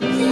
Yeah.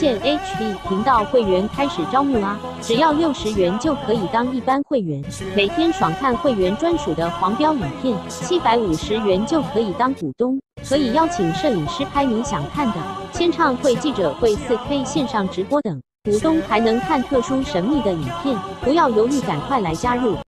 现 HD 频道会员开始招募啦！只要六十元就可以当一般会员，每天爽看会员专属的黄标影片；七百五十元就可以当股东，可以邀请摄影师拍你想看的，签唱会、记者会、四 K 线上直播等。股东还能看特殊神秘的影片，不要犹豫，赶快来加入！